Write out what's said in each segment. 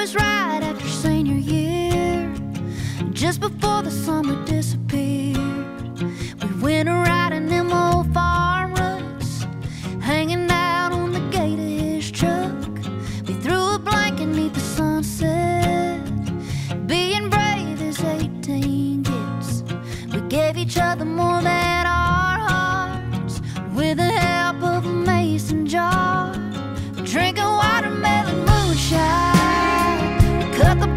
was right after senior year, just before the summer disappeared. We went around. cut the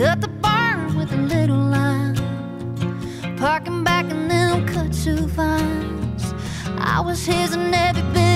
Cut the barn with a little line. Parking back and then cut two vines. I was his and every bit.